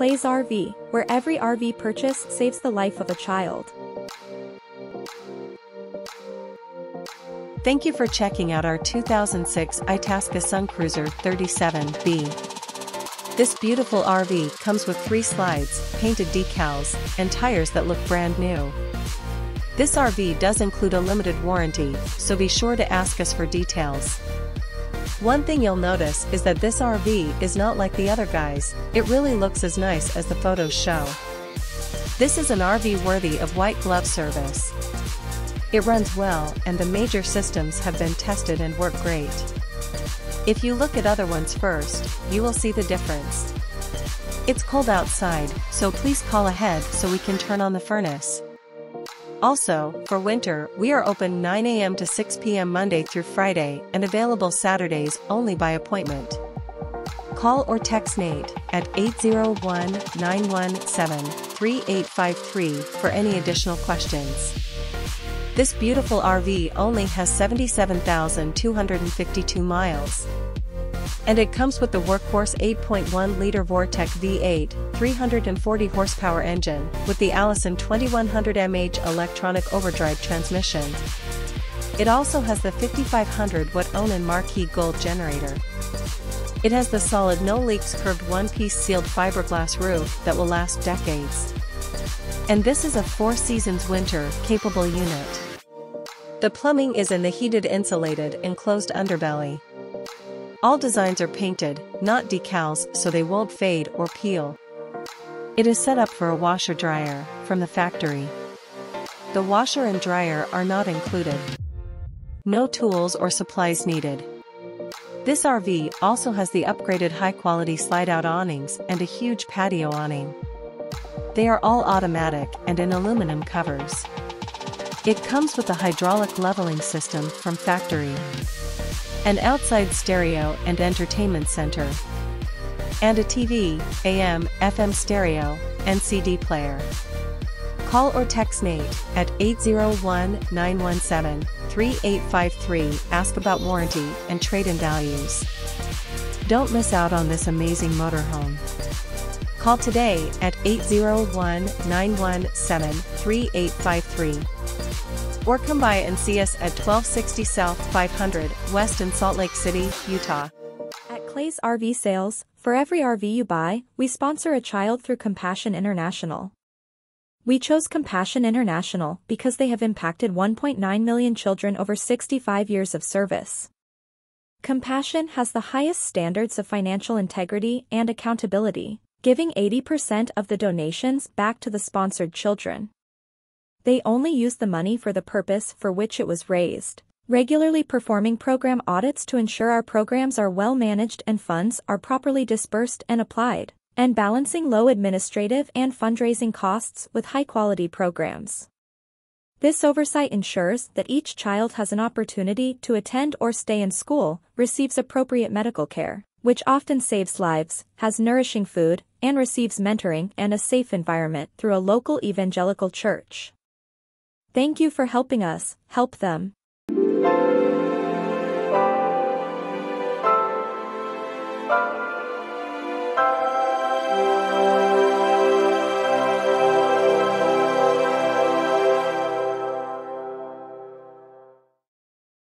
Clay's RV, where every RV purchase saves the life of a child. Thank you for checking out our 2006 Itasca Suncruiser 37B. This beautiful RV comes with three slides, painted decals, and tires that look brand new. This RV does include a limited warranty, so be sure to ask us for details. One thing you'll notice is that this RV is not like the other guys, it really looks as nice as the photos show. This is an RV worthy of white glove service. It runs well and the major systems have been tested and work great. If you look at other ones first, you will see the difference. It's cold outside, so please call ahead so we can turn on the furnace. Also, for winter, we are open 9 a.m. to 6 p.m. Monday through Friday and available Saturdays only by appointment. Call or text Nate at 801 917 3853 for any additional questions. This beautiful RV only has 77,252 miles. And it comes with the workhorse 8.1-liter Vortec V8, 340 horsepower engine, with the Allison 2100 MH electronic overdrive transmission. It also has the 5500 watt Onan Marquis Gold generator. It has the solid no leaks curved one-piece sealed fiberglass roof that will last decades. And this is a four seasons winter capable unit. The plumbing is in the heated insulated enclosed underbelly. All designs are painted, not decals so they won't fade or peel. It is set up for a washer dryer from the factory. The washer and dryer are not included. No tools or supplies needed. This RV also has the upgraded high-quality slide-out awnings and a huge patio awning. They are all automatic and in aluminum covers. It comes with a hydraulic leveling system from factory. An outside stereo and entertainment center. And a TV, AM, FM stereo, and CD player. Call or text Nate at 801-917-3853 Ask about warranty and trade-in values. Don't miss out on this amazing motorhome. Call today at 801-917-3853. Or come by and see us at 1260 South 500 West in Salt Lake City, Utah. At Clay's RV Sales, for every RV you buy, we sponsor a child through Compassion International. We chose Compassion International because they have impacted 1.9 million children over 65 years of service. Compassion has the highest standards of financial integrity and accountability, giving 80% of the donations back to the sponsored children. They only use the money for the purpose for which it was raised, regularly performing program audits to ensure our programs are well managed and funds are properly dispersed and applied and balancing low administrative and fundraising costs with high-quality programs. This oversight ensures that each child has an opportunity to attend or stay in school, receives appropriate medical care, which often saves lives, has nourishing food, and receives mentoring and a safe environment through a local evangelical church. Thank you for helping us, help them.